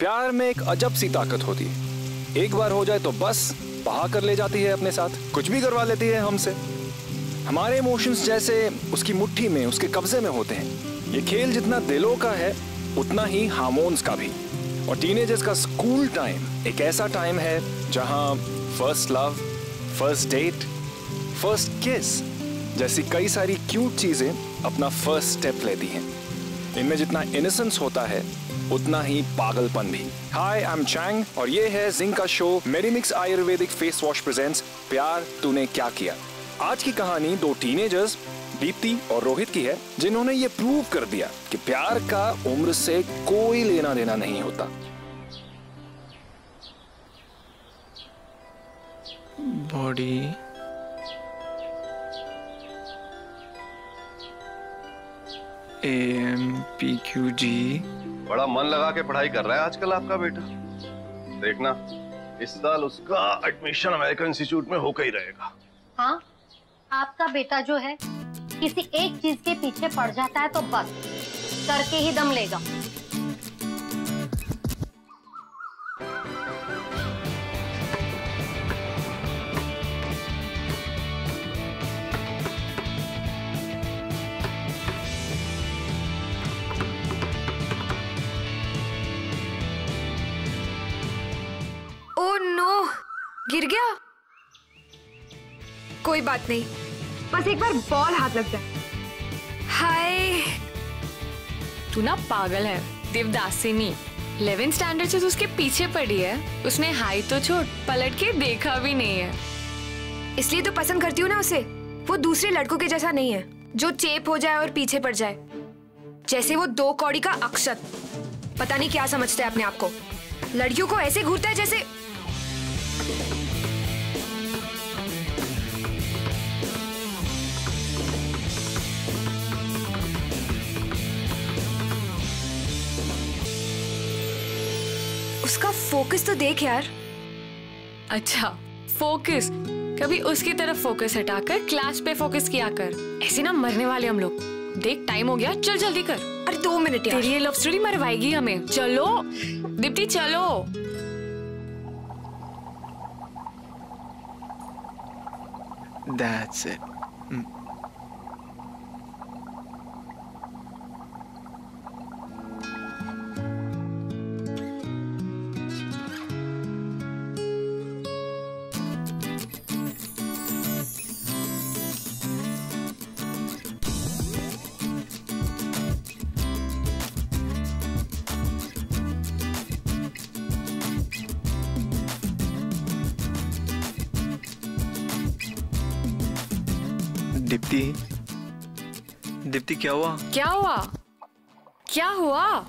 प्यार में एक अजब सी ताकत होती है। एक बार हो जाए तो बस बहा कर ले जाती है अपने साथ। कुछ भी करवा लेती है हमसे। हमारे इमोशंस जैसे उसकी मुट्ठी में, उसके कब्जे में होते हैं। ये खेल जितना दिलों का है, उतना ही हार्मोन्स का भी। और टीनेजर्स का स्कूल टाइम एक ऐसा टाइम है जहाँ first love first date first kiss जैसी कई सारी क्यूट चीज़ें अपना फ़र्स्ट स्टेप लेती हैं। इनमें जितना इनोसेंस होता है उतना ही पागलपन भी। हाय आई एम चैंग और ये है जिंक का show Medimix ayurvedic face wash presents Pyaar, Tune Kya किया? आज की कहानी दो टीनेजर्स दीप्ति और रोहित की है, जिन्होंने ये प्रूव कर दिया कि प्यार का उम्र से कोई लेना देना नहीं होता। बॉडी एम पी क्यू जी बड़ा मन लगा के पढ़ाई कर रहा है आजकल आपका बेटा। देखना, इस साल उसका एडमिशन अमेरिकन इंस्टीट्यूट में होकर ही रहेगा। हाँ आपका बेटा जो है, किसी एक चीज़ के पीछे पड़ जाता है तो बस, करके ही दम लेगा। बात नहीं। बस एक बार बॉल हाथ लग जाए। हाय। तू ना पागल है देवदासिनी। 11 स्टैंडर्ड से तो उसके पीछे पड़ी है। उसने हाई तो छोड़ पलट के देखा भी नहीं है। इसलिए तो पसंद करती हूँ ना उसे। वो दूसरे लड़कों के जैसा नहीं है जो चेप हो जाए और पीछे पड़ जाए। जैसे वो दो कौड़ी का अक्षत। पता नहीं क्या समझते हैं अपने आप को। लड़कियों को ऐसे घूरता है जैसे उसका फोकस तो देख यार। अच्छा फोकस कभी उसकी तरफ़ फोकस हटाकर क्लास पे फोकस किया कर। ऐसे ना मरने वाले हम लोग। देख टाइम हो गया। चल जल्दी कर। अरे दो मिनट यार। तेरी ये लव स्टोरी मरवाएगी हमें। चलो। दीप्ति चलो। दैट्स इट दीप्ति क्या हुआ? क्या हुआ? क्या हुआ?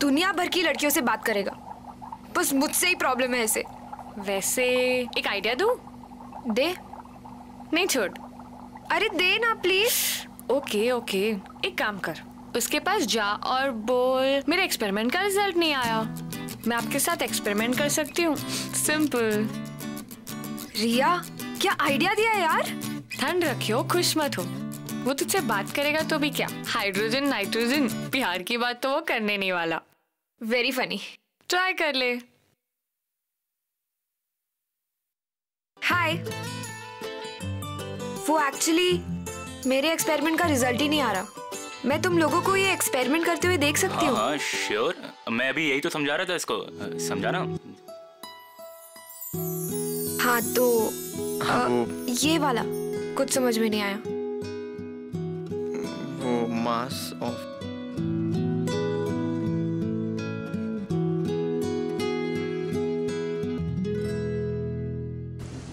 दुनिया भर की लड़कियों से बात करेगा। बस मुझसे ही प्रॉब्लम है ऐसे वैसे, एक आइडिया दूँ? दे। नहीं छोड़। अरे, दे ना प्लीज़ ओके ओके एक काम कर। उसके पास जा और बोल, मेरे एक्सपेरिमेंट का रिज़ल्ट नहीं आया। मैं आपके साथ एक्सपेरिमेंट कर सकती हूँ। सिंपल रिया, क्या आइडिया दिया यार? ठंड रखियो खुश मत हो। वो तुझसे बात करेगा तो भी क्या? हाइड्रोजन नाइट्रोजन प्यार की बात तो वो करने नहीं वाला। वेरी फनी ट्राई कर ले। हाय वो एक्चुअली मेरे एक्सपेरिमेंट का रिज़ल्ट ही नहीं आ रहा। मैं तुम लोगों को ये एक्सपेरिमेंट करते हुए देख सकती हूँ। हाँ श्योर मैं भी यही तो समझा रहा था इसको। समझा ना हाँ? तो हाँ, वो ये वाला। कुछ समझ में नहीं आया। वो मास ऑफ़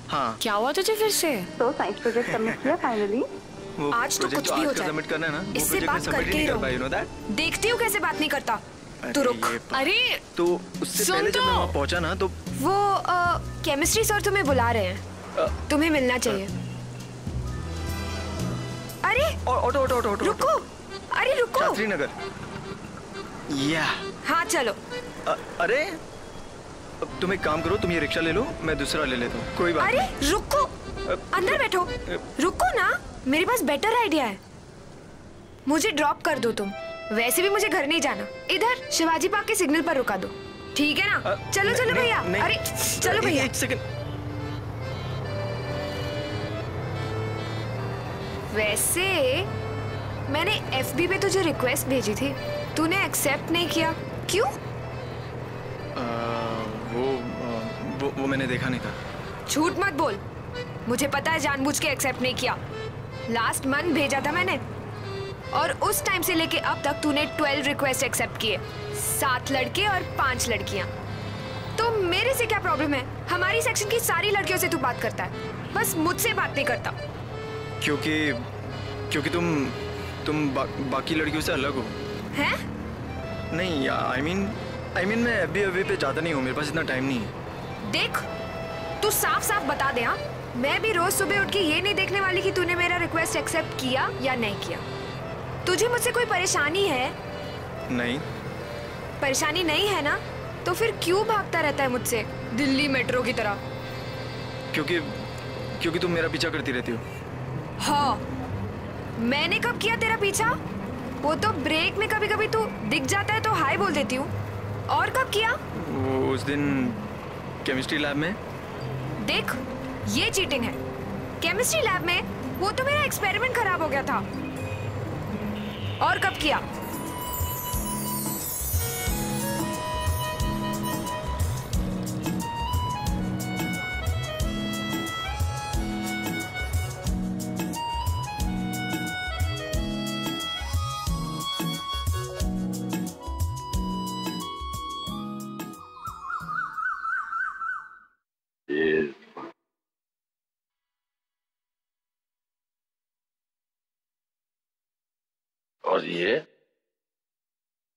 हाँ। क्या हुआ तुझे फिर से? तो साइंस प्रोजेक्ट सबमिट किया फाइनली आज तो कुछ भी हो जाए। सबमिट करना है ना। इससे बात करके ही कर रहो। you know देखती हूँ कैसे बात नहीं करता। तू अरे रुक अरे तो उससे पहले जब तो। मैं पहुँचा ना तो वो केमिस्ट्री सर तुम्हें बुला रहे हैं। तुम्हें मिलना चाहिए। अरे! ऑटो ऑटो ऑटो ऑटो रुको! अरे रुको! शास्त्री नगर या। हाँ चलो। अ- अरे! अब तुम एक काम करो तुम ये रिक्शा ले लो मैं दूसरा ले लेता हूँ। कोई बात अरे नहीं। रुको! अंदर बैठो। रुको ना मेरे पास बेटर आइडिया है। मुझे ड्रॉप कर दो तुम। वैसे भी मुझे घर नहीं जाना। इधर शिवाजी पार्क के सिग्नल पर रुका दो। ठीक है ना? चलो चलो भैया। अरे चलो भैया। एक सेकंड वैसे मैंने एफबी पे तुझे रिक्वेस्ट भेजी थी। तूने एक्सेप्ट नहीं किया। क्यों? वो वो वो मैंने देखा नहीं था। झूठ मत बोल। मुझे पता है जानबूझ के एक्सेप्ट नहीं किया। लास्ट मंथ भेजा था मैंने। और उस टाइम से लेके अब तक तूने ट्वेल्व रिक्वेस्ट एक्सेप्ट किए। सात लड़के और पाँच लड़कियाँ। तो मेरे से क्या प्रॉब्लम है? हमारी सेक्शन की सारी लड़कियों से तू बात करता है। बस मुझसे बात नहीं करता। क्योंकि क्योंकि तुम तुम बा, बाकी लड़कियों से अलग हो। हैं? नहीं आई मीन आई मीन मैं अभी अभी पे ज़्यादा नहीं हूँ मेरे पास इतना टाइम नहीं है। देख तू साफ़ साफ़ बता दे हाँ? मैं भी रोज सुबह उठ के ये नहीं देखने वाली कि तूने मेरा रिक्वेस्ट एक्सेप्ट किया या नहीं किया। तुझे मुझसे कोई परेशानी है? नहीं। परेशानी नहीं है ना? तो फिर क्यों भागता रहता है मुझसे दिल्ली मेट्रो की तरह? क्योंकि क्योंकि तुम मेरा पीछा करती रहती हो। हाँ। मैंने कब किया तेरा पीछा? वो तो ब्रेक में कभी कभी तू दिख जाता है तो हाय बोल देती हूँ। और कब किया? वो उस दिन केमिस्ट्री लैब में। देख ये चीटिंग है। केमिस्ट्री लैब में वो तो मेरा एक्सपेरिमेंट खराब हो गया था। और कब किया? और ये।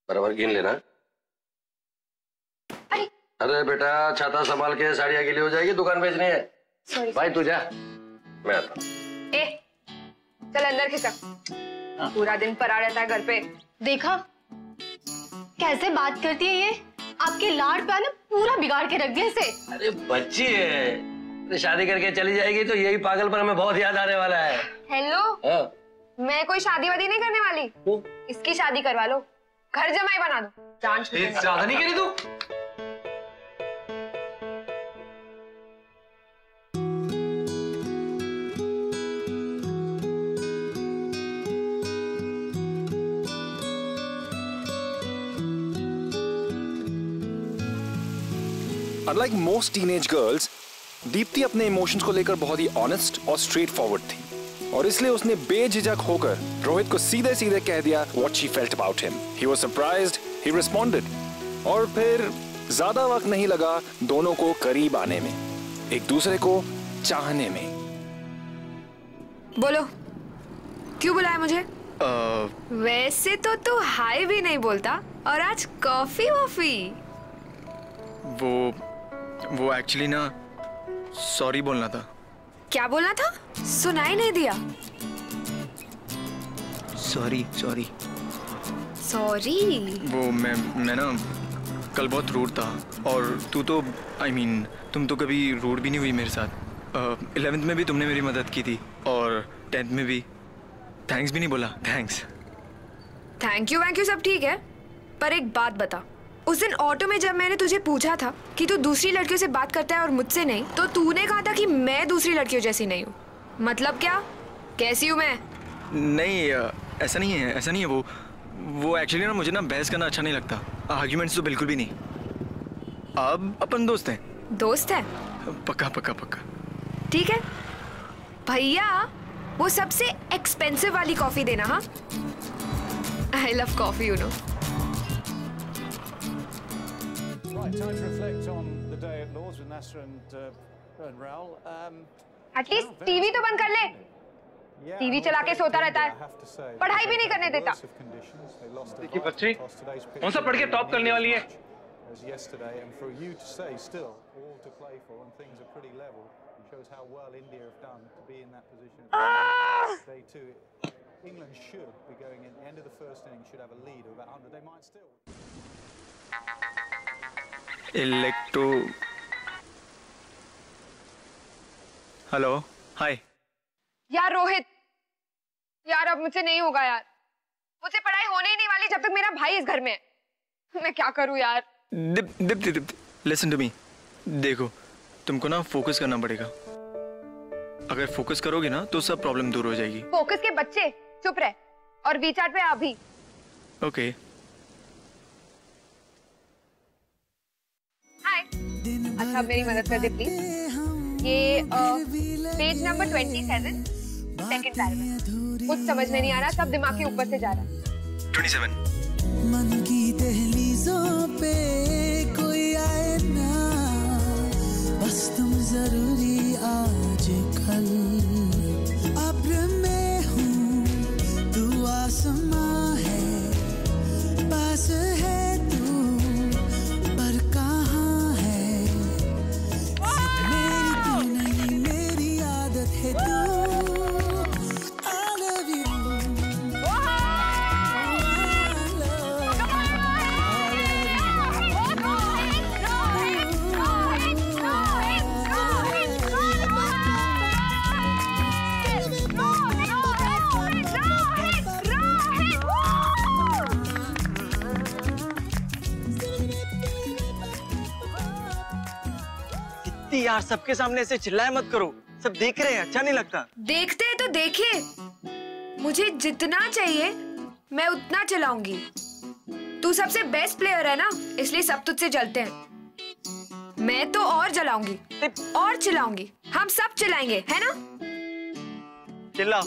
बराबर गिन लेना। अरे। अरे बेटा छाता संभाल के साड़ियाँ गीली हो जाएगी दुकान बेचनी है। भाई तू जा। मैं आता ए चल अंदर खिसक। पूरा दिन पड़ा रहता है घर पे। देखा? कैसे बात करती है ये? आपके लाड पे ना पूरा बिगाड़ के रख दिया इसे। अरे बच्ची है। शादी करके चली जाएगी तो यही पागलपन हमें बहुत याद आने वाला है। हेलो हाँ। मैं कोई शादी वादी नहीं करने वाली? क्यों? इसकी शादी करवा लो। घर जमाई बना दो। ज़्यादा नहीं करी तू? Unlike most teenage girls Deepti अपने इमोशंस को लेकर बहुत ही ऑनेस्ट और स्ट्रेट फॉरवर्ड थी। और इसलिए उसने बेझिझक होकर रोहित को सीधे सीधे कह दिया what she felt about him he was surprised he responded और फिर ज़्यादा वक्त नहीं लगा दोनों को करीब आने में एक दूसरे को चाहने में। बोलो क्यों बुलाया मुझे? अ, वैसे तो तू हाय भी नहीं बोलता और आज कॉफ़ी वॉफी। वो वो एक्चुअली ना सॉरी बोलना था। क्या बोलना था? सुनाई नहीं दिया। सॉरी सॉरी सॉरी वो मैं मैं ना कल बहुत रूड था। और तू तो आई I मीन mean, तुम तो कभी रूड भी नहीं हुई मेरे साथ। इलेवेंथ में भी तुमने मेरी मदद की थी। और टेंथ में भी। थैंक्स भी नहीं बोला थैंक्स थैंक यू वैंक यू सब ठीक है। पर एक बात बता। उस दिन ऑटो में जब मैंने तुझे पूछा था कि तू दूसरी लड़कियों से बात करता है और मुझसे नहीं तो तूने कहा था कि मैं दूसरी लड़कियों जैसी नहीं हूँ। मतलब क्या? कैसी हूँ मैं? नहीं ऐसा नहीं है ऐसा नहीं है। वो वो एक्चुअली ना मुझे ना बहस करना अच्छा नहीं लगता। आर्ग्यूमेंट्स तो बिल्कुल भी नहीं। अब अपन दोस्त हैं। दोस्त है? पक्का पक्का पक्का। ठीक है। भैया वो सबसे एक्सपेंसिव वाली कॉफ़ी देना हाँ? I love coffee you know Right, time to reflect on the day at Lords with Nasser and, uh, and Raoul. Um, at least TV तो बंद कर ले yeah, टीवी not चला great के सोता game, रहता I है have to say. पढ़ाई भी नहीं करने देता Worst of conditions. They lost देखिए advantage बच्ची, across today's pitch कौन सा पढ़ के टॉप करने वाली है as yesterday, and for you to say still all to play for and things are pretty level shows how well India have done to be in that position. Day two, England should be going in. The end of the first inning should have a lead of about 100. They might still. Electro. Hello hi. यार रोहित। यार अब मुझसे नहीं होगा यार। मुझसे पढ़ाई होने ही नहीं वाली जब तक मेरा भाई इस घर में है। मैं क्या करूँ यार? दीप Deepti Deepti listen to me देखो तुमको ना फोकस करना पड़ेगा। अगर फोकस करोगे ना तो सब प्रॉब्लम दूर हो जाएगी। फोकस के बच्चे चुप रहे। और वी चैट पे अभी ओके हाय अच्छा मेरी मदद कर दे प्लीज़ ये page number twenty seven second paragraph कुछ समझ में नहीं आ रहा सब दिमाग के ऊपर से जा रहा है। 27 मन की दहलीजों पे कोई आए ना बस तुम ज़रूरी आज कल। अब्र में हूँ तू आसमां है पास है यार सबके सामने ऐसे चिल्लाए मत करो। सब देख रहे हैं अच्छा नहीं लगता। देखते हैं तो देखिए मुझे जितना चाहिए मैं उतना चलाऊँगी। तू सबसे बेस्ट प्लेयर है ना इसलिए सब तुझसे जलते हैं। मैं तो और जलाऊँगी और चिल्लाऊँगी। हम सब चिल्लाएँगे है ना? चिल्ला।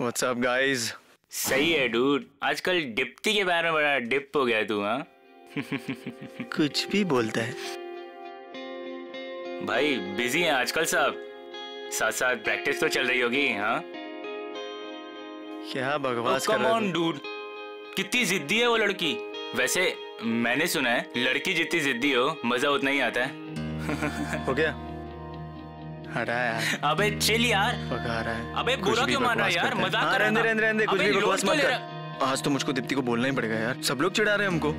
व्हाट्स अप गाइस सही है डूड आजकल डिप्टी के बारे में बड़ा डिप हो गया तू हाँ? कुछ भी बोलता है। भाई बिज़ी हैं आजकल सब। साथ साथ प्रैक्टिस तो चल रही होगी हाँ? क्या बकवास कर रहा है डूड कितनी जिद्दी है वो लड़की। वैसे मैंने सुना है लड़की जितनी जिद्दी हो मज़ा उतना ही आता है। हो गया? हटा यार। अबे चिल यार। पका रहा है। अबे बुरा क्यों मान रहा है यार? मज़ाक हाँ, कर रहा था। रहने रहने कुछ भी बकवास मत कर। आज तो मुझको दीप्ति को बोलना ही पड़ेगा यार। सब लोग चिढ़ा रहे हैं हमको।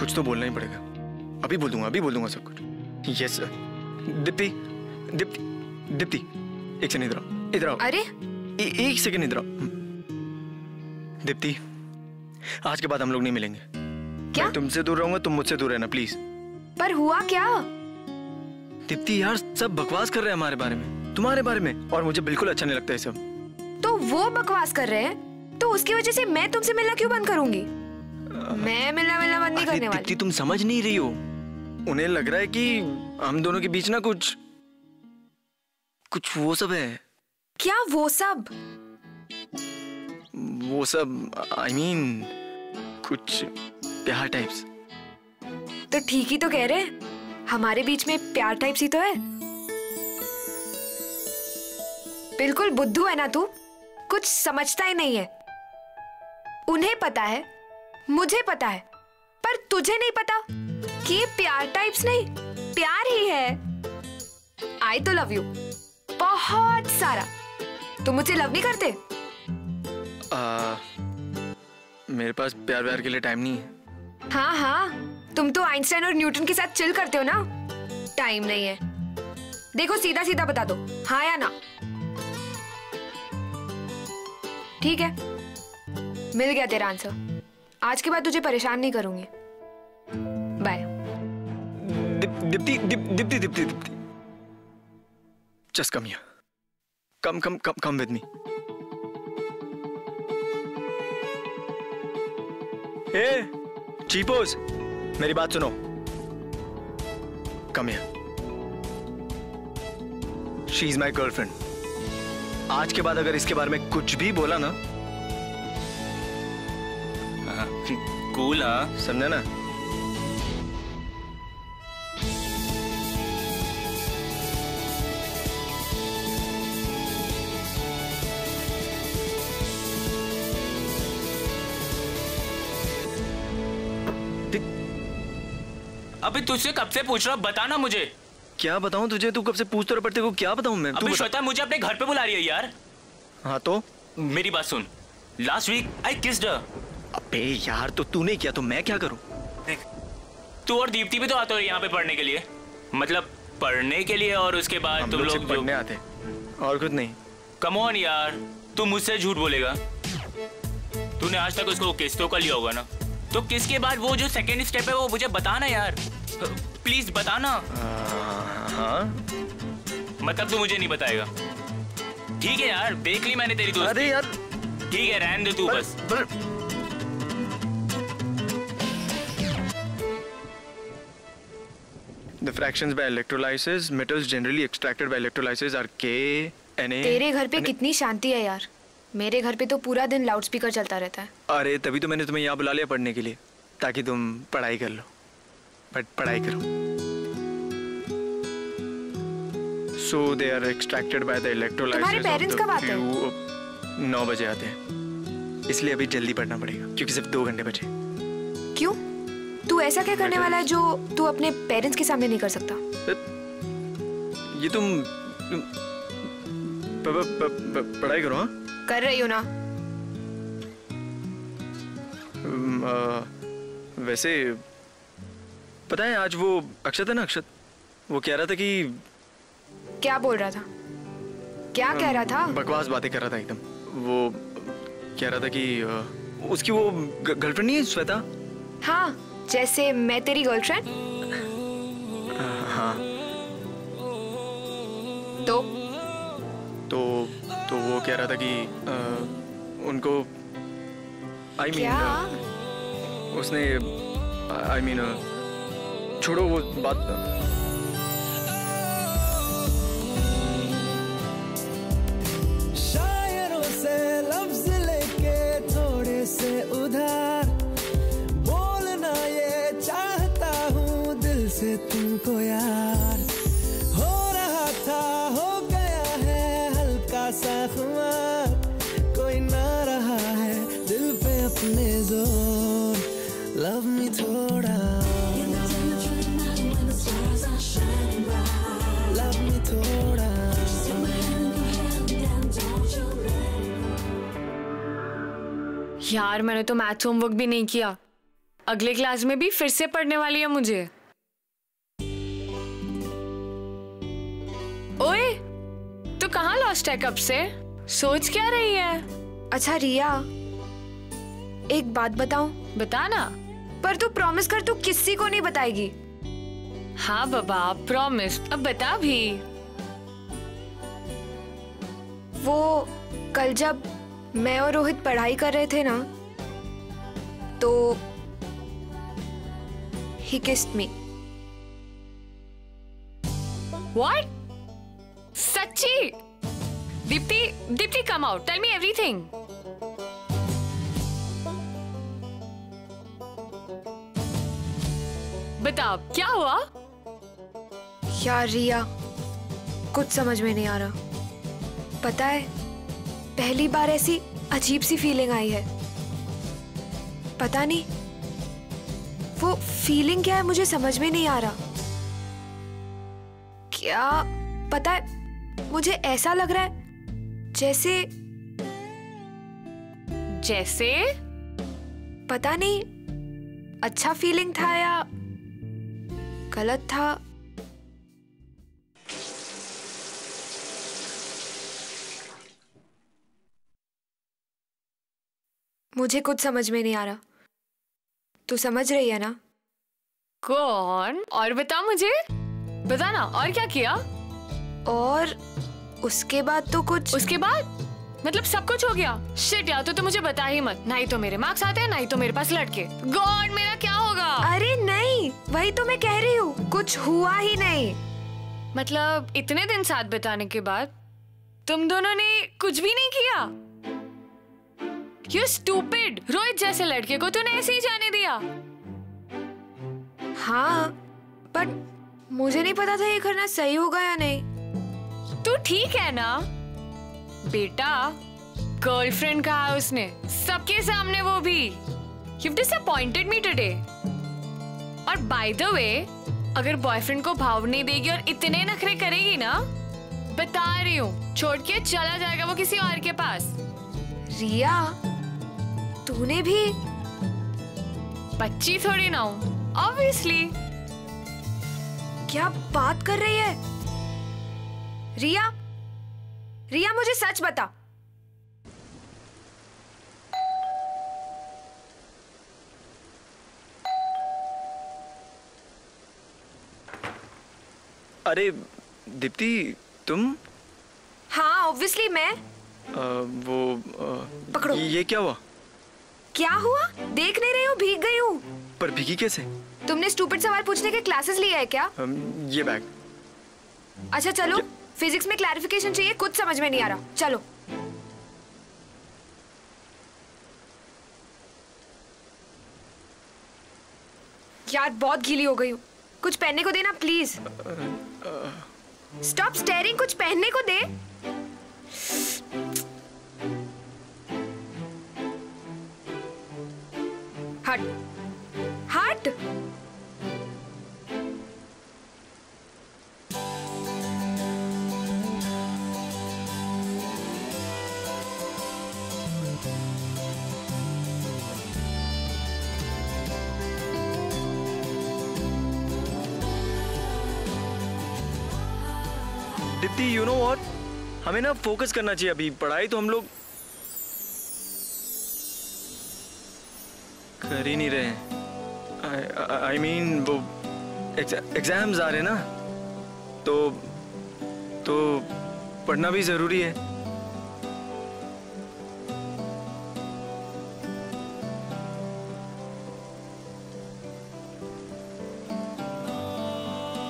कुछ तो बोलना ही पड़ेगा। अभी बोल दूँगा अभी बोल दूँगा सब कुछ। यस सर दीप्ति दीप्ति दीप्ति एक सेकंड इधर आओ इधर आओ। अरे? ए, एक सेकंड इधर आओ। दीप्ति आज के बाद हम लोग नहीं मिलेंगे। क्या? तुमसे दूर रहूँगा तुम मुझसे दूर रहना प्लीज़ पर हुआ क्या? दीप्ति यार सब बकवास कर रहे हैं हमारे बारे में तुम्हारे बारे में और मुझे बिल्कुल अच्छा नहीं लगता ये सब तो वो बकवास कर रहे हैं? तो उसकी वजह से मैं तुमसे मिलना क्यों बंद करूँगी? मैं मिलना मिलना बंद नहीं करने वाली। तुम समझ नहीं रही हो। उन्हें लग रहा है कि हम दोनों के बीच ना कुछ कुछ वो सब है। क्या वो सब? वो सब आई I मीन mean, कुछ प्यार टाइप्स तो ठीक ही तो कह रहे हैं। हमारे बीच में प्यार टाइप सी तो है। बिल्कुल बुद्धू है ना तू? कुछ समझता ही नहीं है। उन्हें पता है मुझे पता है पर तुझे नहीं पता कि ये प्यार टाइप्स नहीं प्यार ही है। आई तो लव यू बहुत सारा। तुम मुझे लव नहीं करते? आ, मेरे पास प्यार व्यार के लिए टाइम नहीं है। हाँ हाँ। तुम तो आइंस्टाइन और न्यूटन के साथ चिल करते हो ना? टाइम नहीं है। देखो सीधा सीधा बता दो। हाँ या ना? ठीक है। मिल गया तेरा आंसर आज के बाद तुझे परेशान नहीं करूँगी। Bye Deepti Deepti Deepti Deepti. Come come come come come with me ए चीपोस मेरी बात सुनो। Come here she is my girlfriend आज के बाद अगर इसके बारे में कुछ भी बोला ना? कूल। हाँ समझा ना? अभी तुझसे कब से पूछ रहा हूँ बता ना मुझे। क्या बताऊँ तुझे? तू कब से पूछ तो तेरे को? क्या बताऊँ मैं? अभी। श्वेता मुझे अपने घर पे बुला रही है यार। हाँ तो? मेरी बात सुन। लास्ट वीक आई किस्ड अबे यार तो तूने किया तो मैं क्या करूँ? तू और दीप्ति भी तो आते हो यहाँ पे पढ़ने के लिए। मतलब पढ़ने के लिए और उसके बाद तुम लोग लोग पढ़ने आते और कुछ नहीं। कम ऑन यार तू मुझसे झूठ बोलेगा। तूने आज तक उसको किस्तों का लिया होगा ना? तो किस के बाद वो जो सेकेंड स्टेप है वो मुझे बताना यार। प्लीज़ बताना। हाँ। मतलब तू मुझे नहीं बताएगा। ठीक है यार देख ली मैंने तेरी दोस्ती। अरे यार। ठीक है रहने दे तू बस। The fractions by electrolysis, metals generally extracted by electrolysis are K, Na. तेरे घर पे कितनी शांति है यार। मेरे घर पे तो पूरा दिन लाउडस्पीकर चलता रहता है। अरे तभी तो मैंने तुम्हें यहाँ बुला लिया पढ़ने के लिए ताकि तुम पढ़ाई कर लो। बट पढ़ाई करो। So they are extracted by the electrolysis तुम्हारे parents कब आते हैं? नौ बजे आते हैं। इसलिए अभी जल्दी पढ़ना पड़ेगा क्योंकि सिर्फ़ दो घंटे बचे। क्यों? तू ऐसा क्या करने वाला है जो तू अपने पेरेंट्स के सामने नहीं कर सकता? ये तुम, पढ़ाई करो हाँ? कर रही हो ना। वैसे पता है आज वो अक्षत है ना अक्षत? वो कह रहा था कि क्या बोल रहा था? क्या कह रहा था? बकवास बातें कर रहा था एकदम। वो कह रहा था कि उसकी वो गर्लफ्रेंड नहीं है श्वेता? हाँ जैसे मैं तेरी गर्लफ्रेंड कह रहा था कि अ, उनको आई मीन क्या? उसने आई मीन छोड़ो वो बात। शायरों से लफ्ज लेके थोड़े से उधार। बोलना ये चाहता हूँ दिल से तुमको यार। यार मैंने तो मैथ्स होमवर्क भी नहीं किया। अगले क्लास में भी फिर से पढ़ने वाली है मुझे। ओए तू कहाँ लॉस्ट है कब से? सोच क्या रही है? अच्छा रिया एक बात बताऊँ? बता ना। पर तू प्रॉमिस कर तू किसी को नहीं बताएगी। हाँ बाबा प्रॉमिस अब बता भी। वो कल जब मैं और रोहित पढ़ाई कर रहे थे ना तो ही किस्ड मी व्हाट सच्ची? Deepti Deepti come out tell me everything बता क्या हुआ? यार रिया कुछ समझ में नहीं आ रहा। पता है पहली बार ऐसी अजीब सी फीलिंग आई है। पता नहीं वो फीलिंग क्या है मुझे समझ में नहीं आ रहा। क्या पता है मुझे ऐसा लग रहा है जैसे जैसे? पता नहीं अच्छा फीलिंग था या गलत था। मुझे कुछ समझ में नहीं आ रहा। तू समझ रही है ना? कौन? और बता मुझे। बता ना और क्या किया? और उसके बाद तो कुछ उसके बाद? मतलब सब कुछ हो गया? शिट यार तो, तो मुझे बता ही मत। ना ही तो मेरे मार्क्स आते हैं ना ही तो मेरे पास लड़के। गॉड मेरा क्या होगा? अरे नहीं वही तो मैं कह रही हूँ। कुछ हुआ ही नहीं। मतलब इतने दिन साथ बिताने के बाद तुम दोनों ने कुछ भी नहीं किया? यू स्टूपिड रोहित जैसे लड़के को तूने ऐसे ही जाने दिया। हाँ पर मुझे नहीं पता था ये करना सही होगा या नहीं। तू ठीक है ना? बेटा गर्लफ्रेंड कहा उसने। सबके सामने वो भी। यू डिसअपॉइंटेड मी टुडे और बाय द वे अगर बॉयफ्रेंड को भाव नहीं देगी और इतने नखरे करेगी ना बता रही हूँ छोड़ के चला जाएगा वो किसी और के पास। रिया तूने भी? बच्ची थोड़ी ना हूँ ऑब्वियसली क्या बात कर रही है? रिया? रिया मुझे सच बता। अरे दीप्ति तुम? हाँ ऑब्वियसली मैं। आ, वो आ, पकड़ो। ये क्या हुआ? क्या हुआ? देख नहीं रही हूँ भीग गई हूँ। पर भीगी कैसे? तुमने स्टूपिड सवाल पूछने के क्लासेस लिए है क्या? ये बैग अच्छा चलो। फिजिक्स में क्लैरिफिकेशन चाहिए कुछ समझ में नहीं आ रहा। चलो। यार बहुत गीली हो गई हूँ। कुछ पहनने को देना प्लीज़ स्टॉप स्टेरिंग कुछ पहनने को दे। हट हट दीप्ति यू नो व्हाट हमें ना फोकस करना चाहिए अभी। पढ़ाई तो हम लोग कर ही नहीं रहे आई मीन वो एग्ज़ाम्स आ रहे ना। तो तो पढ़ना भी ज़रूरी है।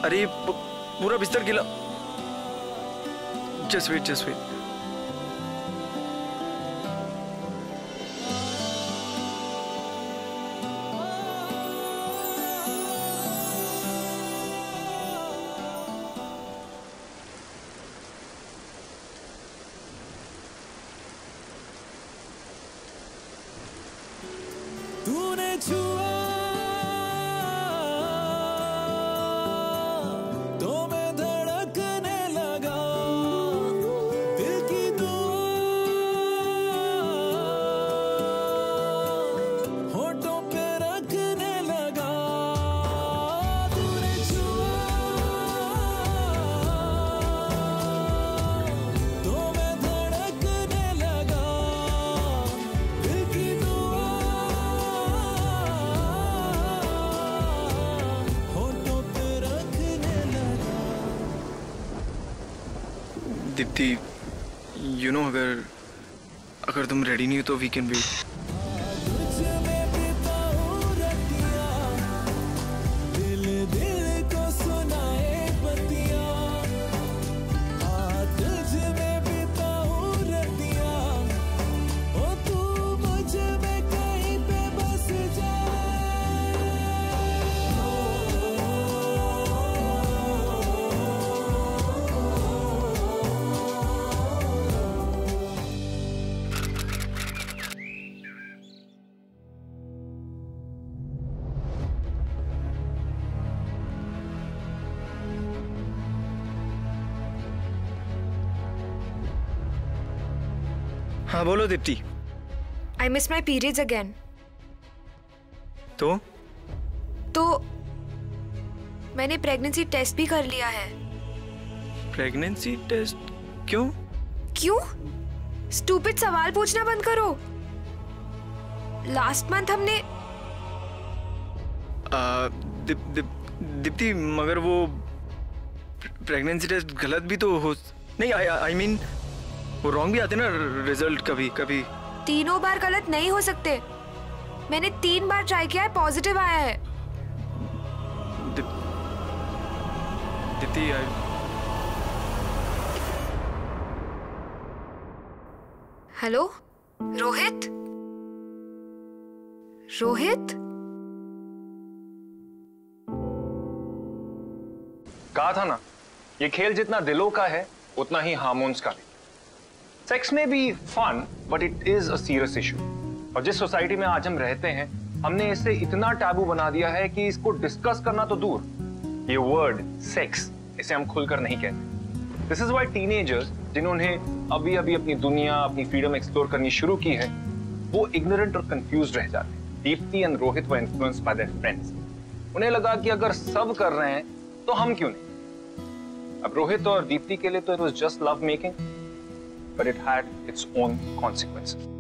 अरे पूरा बिस्तर गिला। जस्ट वेट तुम रेडी नहीं हो हाँ बोलो Deepti. I miss my periods again तो? तो मैंने प्रेगनेंसी टेस्ट भी कर लिया है। प्रेगनेंसी टेस्ट क्यों? क्यों? स्टूपिड सवाल पूछना बंद करो। लास्ट मंथ हमने आ, दीप, दीप, दीप्ति मगर वो प्रेगनेंसी टेस्ट गलत भी तो हो नहीं आई आई मीन वो रॉन्ग भी आते ना रिज़ल्ट कभी कभी। तीनों बार गलत नहीं हो सकते। मैंने तीन बार ट्राई किया है पॉजिटिव आया है। आई हेलो रोहित? रोहित? कहा था ना ये खेल जितना दिलों का है उतना ही हार्मोन्स का भी। सेक्स में भी fun but it is a serious issue और जिस सोसाइटी में आज हम रहते हैं, हमने इसे इतना टैबू बना दिया है कि इसको डिस्कस करना तो दूर। ये वर्ड सेक्स इसे हम खुलकर नहीं कहते। दिस इज़ वाई टीनेजर्स जिन्होंने अभी अभी अपनी दुनिया, अपनी फ्रीडम एक्सप्लोर करनी शुरू की है, वो इग्नोरेंट और कंफ्यूज रह जाते हैं। Deepti and Rohit were influenced by their friends उन्हें लगा कि अगर सब कर रहे हैं तो हम क्यों नहीं? अब रोहित और दीप्ति के लिए तो it was just love making but it had its own consequences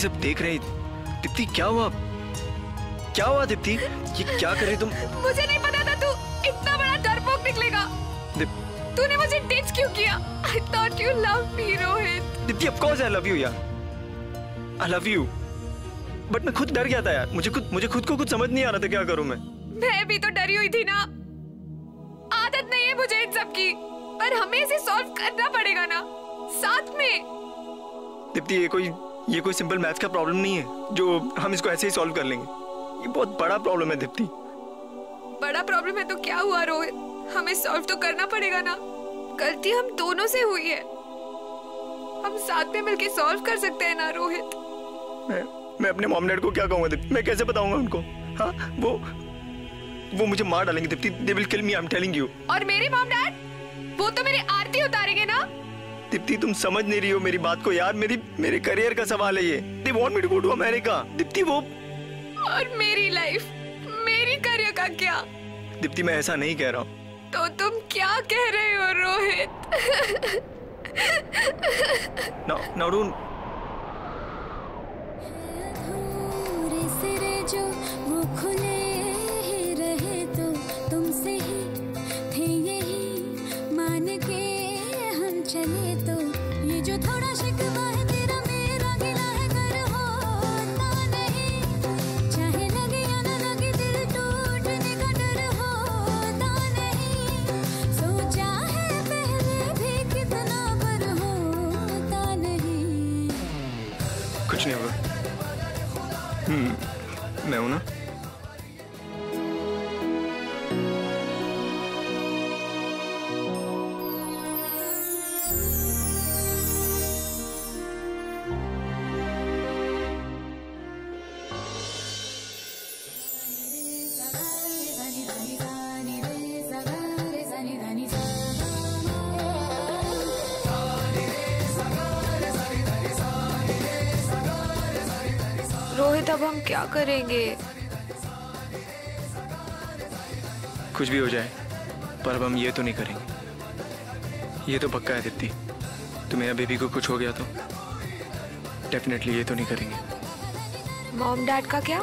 सब देख रहे दीप्ति क्या हुआ? क्या हुआ दीप्ति? ये क्या कर रही तुम? मुझे नहीं पता था तू इतना बड़ा डरपोक निकलेगा। तूने मुझे डिच क्यों किया? I thought you love me Rohit Deepti of course I love you यार। आई लव यू बट मैं खुद डर गया था यार। मुझे खुद मुझे खुद को कुछ समझ नहीं आ रहा था क्या करूँ मैं। मैं भी तो डरी हुई थी ना। आदत नहीं है मुझे इन सब की। पर हमें इसे सॉल्व करना पड़ेगा ना। साथ में। दीप्ति ये कोई ये कोई सिंपल मैथ्स का प्रॉब्लम नहीं है जो हम इसको ऐसे ही सॉल्व कर लेंगे। ये बहुत बड़ा प्रॉब्लम है दीप्ति। बड़ा प्रॉब्लम है तो क्या हुआ रोहित? हमें सॉल्व तो करना पड़ेगा ना? गलती हम दोनों से हुई है। हम साथ में मिलके सॉल्व कर सकते हैं ना रोहित? मैं मैं अपने मॉम डैड को क्या कहूँगा दीप्ति? मैं कैसे बताऊँगा उनको? हाँ वो वो मुझे मार डालेंगे Deepti. They will kill me I am telling you और मेरे मॉम डैड वो तो मेरी आरती उतारेंगे ना? दीप्ति तुम समझ नहीं रही हो मेरी बात को यार। मेरी मेरे करियर का सवाल है ये। They want me to go to America Deepti वो और मेरी लाइफ मेरी करियर का क्या? दीप्ति मैं ऐसा नहीं कह रहा हूँ। तो तुम क्या कह रहे हो रोहित? नाउ नाउ डोंट क्या करेंगे? कुछ भी हो जाए पर अब हम ये तो नहीं करेंगे। ये तो पक्का है दीप्ति। तो मेरा बेबी को कुछ हो गया तो डेफिनेटली ये तो नहीं करेंगे। मॉम डैड का क्या?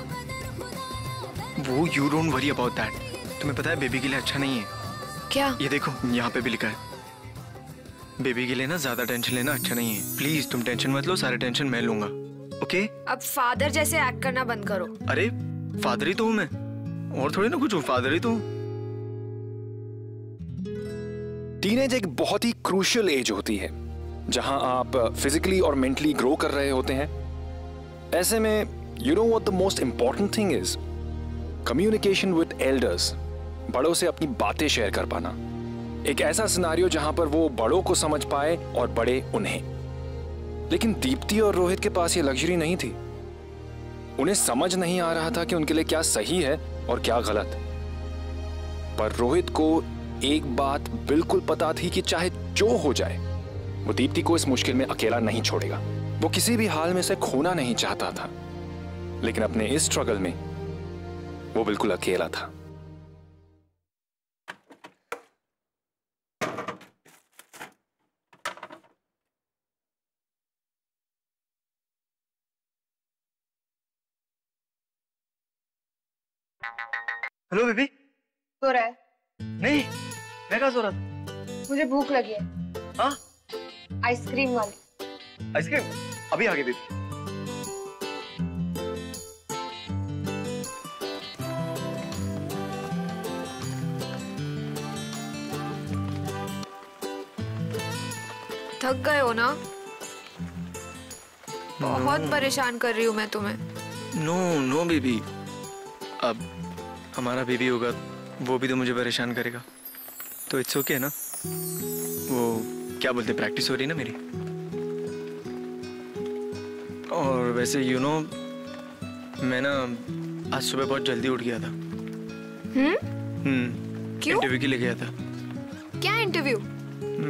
वो you don't worry about that तुम्हें पता है बेबी के लिए अच्छा नहीं है। क्या? ये देखो यहाँ पे भी लिखा है। बेबी के लिए ना ज़्यादा टेंशन लेना अच्छा नहीं है। प्लीज़ तुम टेंशन मत लो सारे टेंशन मैं लूँगा। ओके अब फादर जैसे एक्ट करना बंद करो। अरे फादर ही तो हूँ मैं। और थोड़ी ना कुछ हूँ फादर ही तो हूँ। टीनेज एक बहुत ही क्रूशियल एज होती है जहाँ आप फिजिकली और मेंटली ग्रो कर रहे होते हैं। ऐसे में you know what the most important thing is communication with elders बड़ों से अपनी बातें शेयर कर पाना। एक ऐसा सिनारियो जहाँ पर वो बड़ों को समझ पाए और बड़े उन्हें। लेकिन दीप्ति और रोहित के पास ये लग्जरी नहीं थी। उन्हें समझ नहीं आ रहा था कि उनके लिए क्या सही है और क्या गलत। पर रोहित को एक बात बिल्कुल पता थी कि चाहे जो हो जाए, वो दीप्ति को इस मुश्किल में अकेला नहीं छोड़ेगा। वो किसी भी हाल में से खोना नहीं चाहता था, लेकिन अपने इस स्ट्रगल में वो बिल्कुल अकेला था। Hello baby. सो रहा है। नहीं मैं कहा सो रहा था? मुझे भूख लगी है। हाँ? आइसक्रीम वाली। आइसक्रीम? अभी आ गई बेबी। थक गए हो ना। बहुत परेशान कर रही हूँ मैं तुम्हें। No no baby. अब हमारा बेबी होगा वो भी तो मुझे परेशान करेगा। तो इट्स ओके ना? वो क्या बोलते प्रैक्टिस हो रही ना मेरी? और वैसे यू you नो know, मैं ना आज सुबह बहुत जल्दी उठ गया था। हम्म? हम्म क्यों? इंटरव्यू के लिए गया था। क्या इंटरव्यू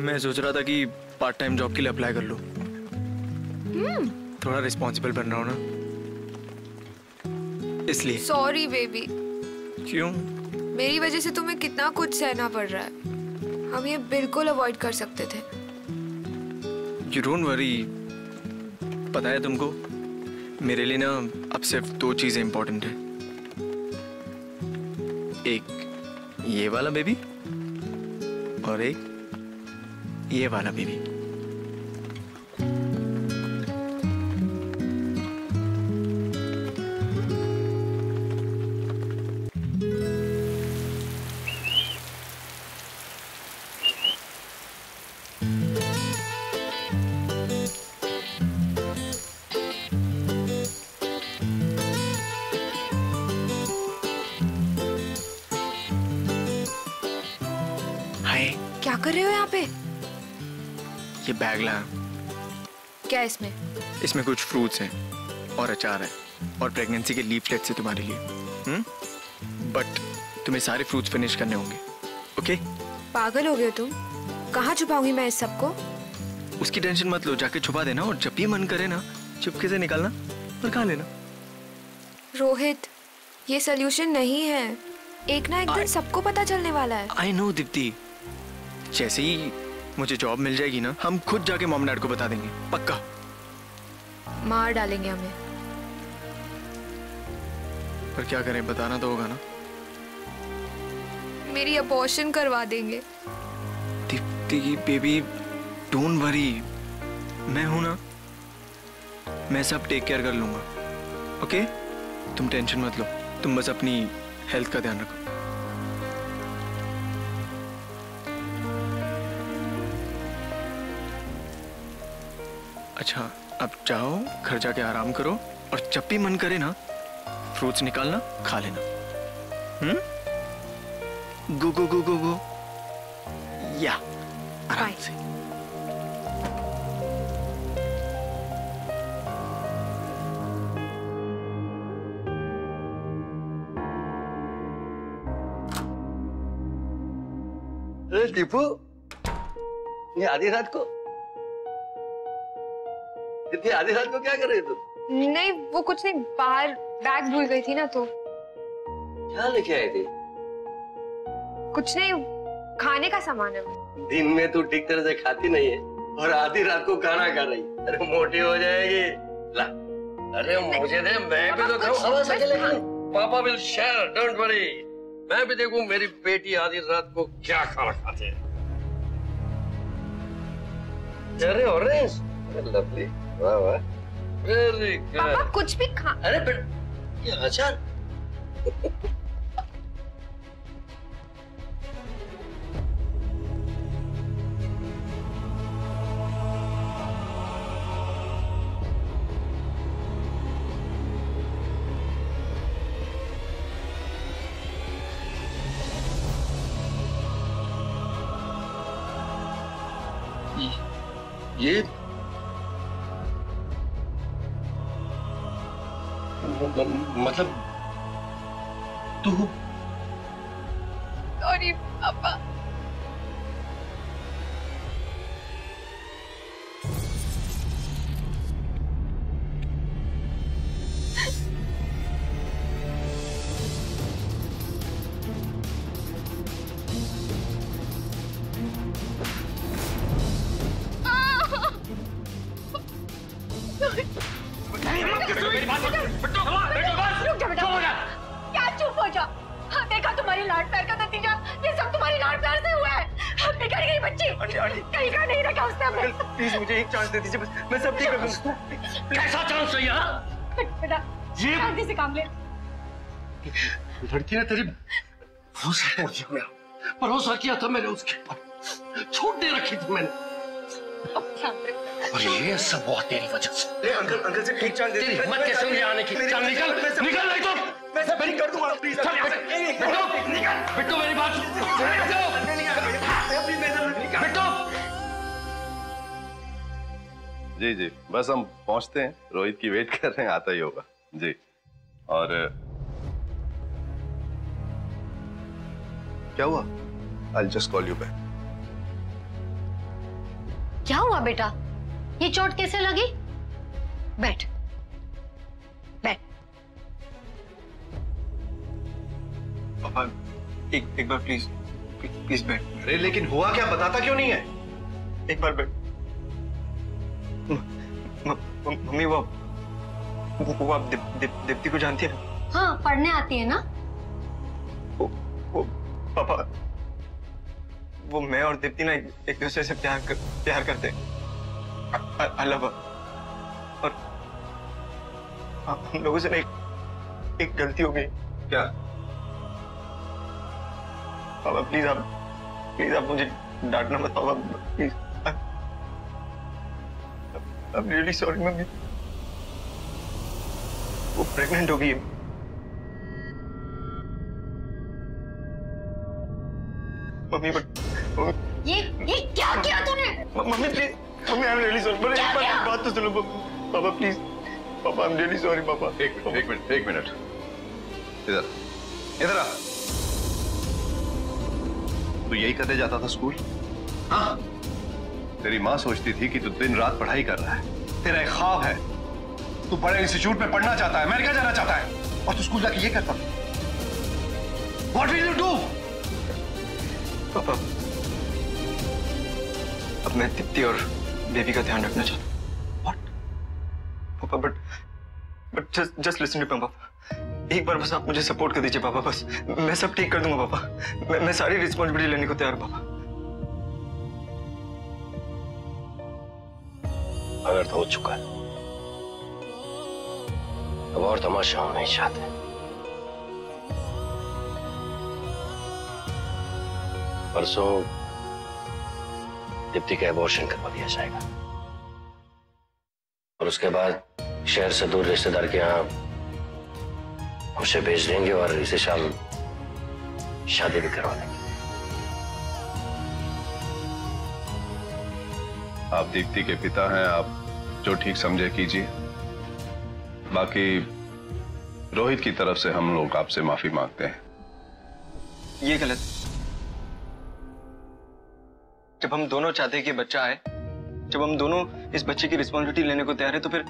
मैं सोच रहा था कि पार्ट टाइम जॉब के लिए अप्लाई कर लूँ। हम्म। थोड़ा रिस्पॉन्सिबल बन रहा हूँ ना। इसलिए। सॉरी बेबी क्यों? मेरी वजह से तुम्हें कितना कुछ सहना पड़ रहा है। हम ये बिल्कुल अवॉइड कर सकते थे। यू डोंट वरी पता है तुमको? मेरे लिए ना अब सिर्फ़ दो चीज़ें इंपॉर्टेंट है। एक ये वाला बेबी और एक ये वाला बेबी कर रहे हो यहाँ पे? ये बैग लाया। क्या है इसमें? इसमें कुछ फ्रूट्स हैं और अचार है और प्रेगनेंसी के लीफलेट्स है तुम्हारे लिए। हम्म? बट तुम्हें सारे फ्रूट्स फिनिश करने होंगे ओके पागल हो गए तुम। कहाँ छुपाऊँगी मैं इस सबको? उसकी टेंशन मत लो जाके छुपा देना और जब भी मन करे ना चुपके से निकालना और खा लेना। रोहित ये सोल्यूशन नहीं है। एक ना एक दिन सबको पता चलने वाला है। आई नो दीप्ति जैसे ही मुझे जॉब मिल जाएगी ना हम खुद जाके मॉम डैड को बता देंगे। पक्का। मार डालेंगे हमें। पर क्या करें बताना तो होगा ना। मेरी अबॉर्शन करवा देंगे। दीप्ति बेबी डोंट वरी मैं हूँ ना मैं सब टेक केयर कर लूँगा। ओके तुम टेंशन मत लो। तुम बस अपनी हेल्थ का ध्यान रखो। अच्छा अब जाओ घर जाके आराम करो और जब भी मन करे ना फ्रूट्स निकालना खा लेना। हम्म गो गो गो गो गो या आराम से। टीपू ये आधी रात को इतनी आधी रात को क्या कर रही तुम नहीं वो कुछ नहीं बाहर बैग भूल गई थी ना तो। क्या लेके आई थी? कुछ नहीं खाने का सामान है दिन में तू ठीक तरह से खाती नहीं है और आधी रात को खाना खा रही। अरे मोटी हो जाएगी। ला। अरे मुझे दे मैं भी तो खाऊं। पापा विल शेयर डोंट वरी मैं भी देखूँ मेरी बेटी आधी रात को क्या खाना खाते हैं। अरे ऑरेंज लवली वाह वाह। वेरी पापा कुछ भी खा अरे बेटा ये अचार ये मतलब तू लड़की ने तेरी। भरोसा तोड़ दिया मेरा। भरोसा किया था मैंने उसके ऊपर। छूट दे रखी थी मैंने। और ये सब हुआ तेरी वजह से। अंकल अंकल से एक चांस दे तेरी हिम्मत कैसे हुई आने की? चल निकल निकल नहीं तो। मैं सब ठीक कर दूँगा प्लीज़ चल यहाँ से। बिट्टू बिट्टू मेरी बात। बिट्टू जी जी। बस हम पहुँचते हैं। रोहित की वेट कर रहे हैं आता ही होगा। जी। और क्या हुआ? I just call you back क्या हुआ बेटा? ये चोट कैसे लगी? बैठ। बैठ। पापा एक एक बार प्लीज़ प्लीज़ बैठ। अरे लेकिन हुआ क्या? बताता क्यों नहीं है? एक बार बैठ। मम्मी वो वो आप दीप, दीप, दीप्ति को जानती है? हाँ पढ़ने आती है ना? वो, वो पापा वो मैं और दीप्ति ना एक, दूसरे से प्यार कर, प्यार करते आई लव और हम लोगों से ना एक एक गलती हो गई। क्या? पापा प्लीज़ आप प्लीज़ आप मुझे डांटना मत पापा please I am really sorry mummy. वो प्रेग्नेंट हो गई है। मम्मी बट ये ये क्या किया तूने? मम्मी प्लीज़ मम्मी आई एम रियली सॉरी पर एक बार बात तो सुनो पापा प्लीज़ पापा आई एम रियली सॉरी पापा। एक एक मिनट एक मिनट। इधर। इधर आ। तू यही करने जाता था स्कूल? हाँ। तेरी माँ सोचती थी कि तू दिन रात पढ़ाई कर रहा है। तेरा एक ख्वाब है। तू बड़े इंस्टीट्यूट में पढ़ना चाहता है अमेरिका जाना चाहता है। और तू स्कूल जाके ये करता। What will you do? पापा। अब मैं दीप्ति और बेबी का ध्यान रखना चाहता हूँ। पापा but but just just listen to पापा। एक बार बस आप मुझे सपोर्ट कर दीजिए पापा बस। मैं सब ठीक कर दूँगा पापा। मैं, मैं सारी रिस्पॉन्सिबिलिटी लेने को तैयार हूँ पापा। अनर्थ हो चुका है। अब और तमाशा हम नहीं चाहते परसों दीप्ति का एबॉर्शन करवा दिया जाएगा। और उसके बाद शहर से दूर रिश्तेदार के यहाँ उसे भेज देंगे और इसी साल शादी भी करवा देंगे। आप दीप्ति के पिता हैं आप जो ठीक समझे कीजिए। बाकी रोहित की तरफ़ से हम लोग आपसे माफ़ी मांगते हैं। ये गलत। जब हम दोनों चाहते हैं कि बच्चा आए जब हम दोनों इस बच्चे की रिस्पॉन्सिबिलिटी लेने को तैयार है तो फिर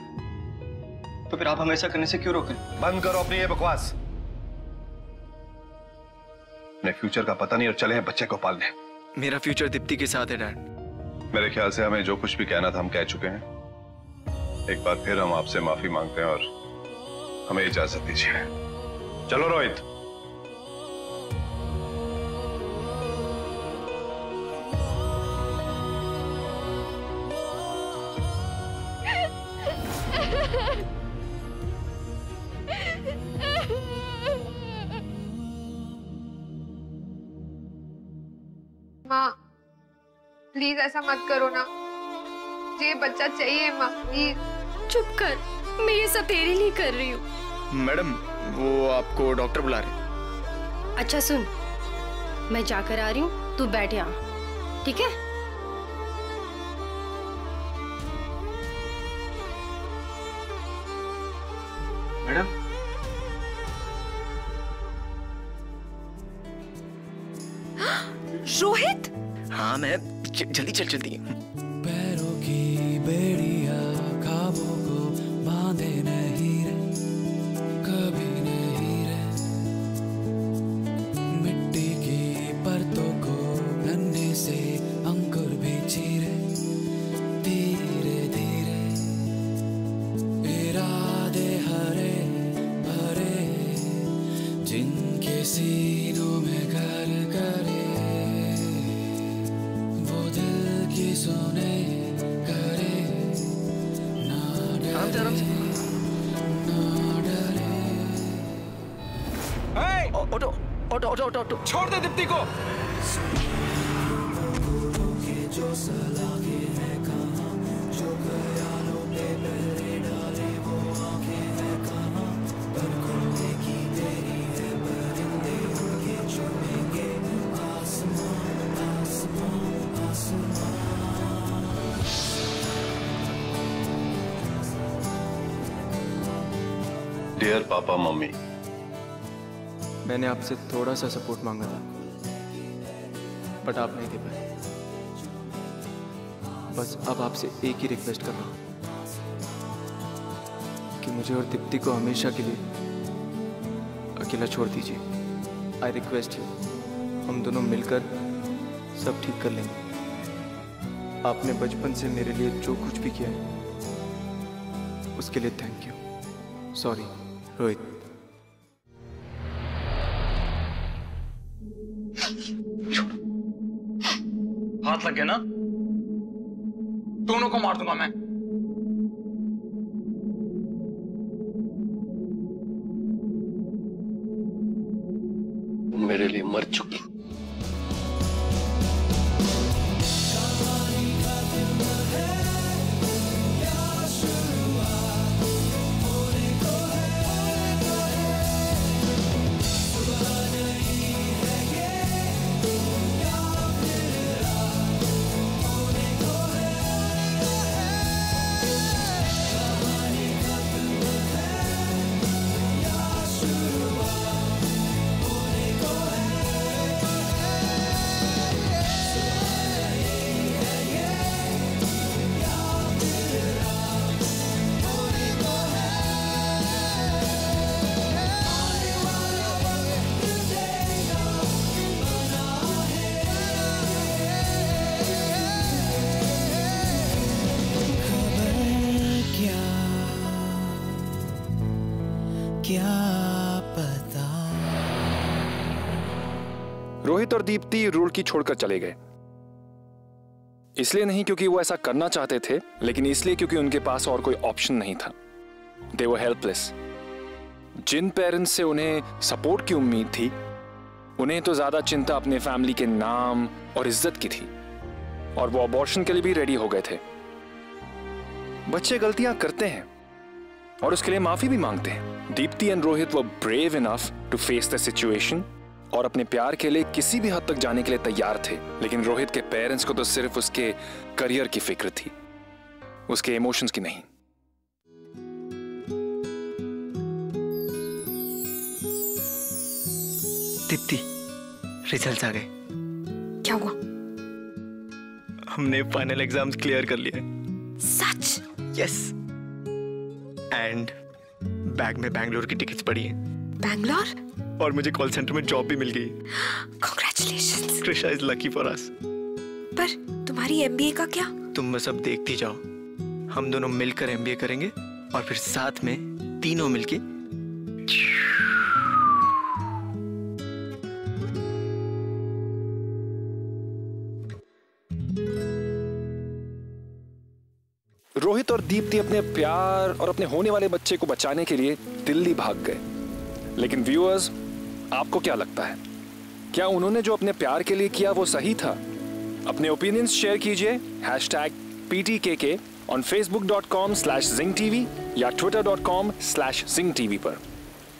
तो फिर आप हमें ऐसा करने से क्यों रोकें? बंद करो अपनी ये बकवास। अपने फ्यूचर का पता नहीं और चले हैं बच्चे को पालने। मेरा फ्यूचर दीप्ति के साथ है डैड। मेरे ख्याल से हमें जो कुछ भी कहना था हम कह चुके हैं। एक बार फिर हम आपसे माफ़ी मांगते हैं और हमें इजाज़त दीजिए। चलो रोहित। प्लीज़ ऐसा मत करो ना। ये बच्चा चाहिए माँ प्लीज़ चुप कर। मैं ये सब तेरे लिए कर रही हूँ। मैडम वो आपको डॉक्टर बुला रहे अच्छा सुन। मैं जाकर आ रही हूँ तू बैठ यहाँ। ठीक है? मैडम। रोहित? हाँ मैं जल्दी चल चलती पैरों की बेड़िया खाबों को बांधे नहीं रे, कभी नहीं रे। मिट्टी की परतों को नन्हे से अंकुर भी चीरे, धीरे धीरे। इरादे हरे, भरे, जिनके सीनों में घर करे auto auto auto auto auto छोड़ दे दीप्ति को। मम्मी। मैंने आपसे थोड़ा सा सपोर्ट मांगा था बट आप नहीं दे पाए। बस अब आपसे एक ही रिक्वेस्ट कर रहा हूँ, कि मुझे और दीप्ति को हमेशा के लिए अकेला छोड़ दीजिए। आई रिक्वेस्ट यू हम दोनों मिलकर सब ठीक कर लेंगे। आपने बचपन से मेरे लिए जो कुछ भी किया है, उसके लिए थैंक यू सॉरी रोहित हाथ लग गया ना? दोनों को मार दूँगा मैं। मेरे लिए मर चुकी। और दीप्ति रुड़की छोड़कर चले गए। इसलिए नहीं क्योंकि वो ऐसा करना चाहते थे, लेकिन इसलिए क्योंकि उनके पास और कोई ऑप्शन नहीं था। दे वो हेल्पलेस जिन पेरेंट्स से उन्हें सपोर्ट की उम्मीद थी, उन्हें तो ज़्यादा चिंता अपने फैमिली के नाम और इज़्ज़त की थी, और वो अबॉर्शन के लिए भी रेडी हो गए थे। बच्चे गलतियाँ करते हैं, और उसके लिए माफ़ी भी मांगते हैं। दीप्ति एंड रोहित वो brave enough to face the situation और अपने प्यार के लिए किसी भी हद तक जाने के लिए तैयार थे। लेकिन रोहित के पेरेंट्स को तो सिर्फ़ उसके करियर की फ़िक्र थी। उसके इमोशंस की नहीं। दीप्ति रिजल्ट्स आ गए। क्या हुआ? हमने फाइनल एग्ज़ाम्स क्लियर कर लिए। सच? यस एंड बैग में बैंगलोर की टिकट्स पड़ी हैं। बैंगलोर? और मुझे कॉल सेंटर में जॉब भी मिल गई। Krisha is lucky for us पर तुम्हारी एमबीए का क्या? तुम बस अब देखती जाओ। हम दोनों मिलकर एमबीए करेंगे और फिर साथ में तीनों मिलके रोहित और दीप्ति अपने प्यार और अपने होने वाले बच्चे को बचाने के लिए दिल्ली भाग गए। लेकिन व्यूअर्स आपको क्या लगता है? क्या उन्होंने जो अपने प्यार के लिए किया वो सही था? अपने ओपिनियंस शेयर कीजिए hashtag P T K K on Facebook dot com slash Zing TV या Twitter dot com slash Zing TV पर।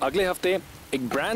अगले हफ़्ते एक ब्रांड